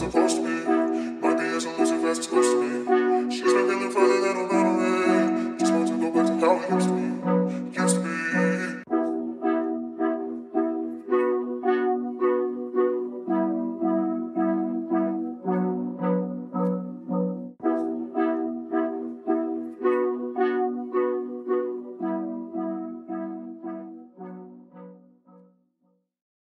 music.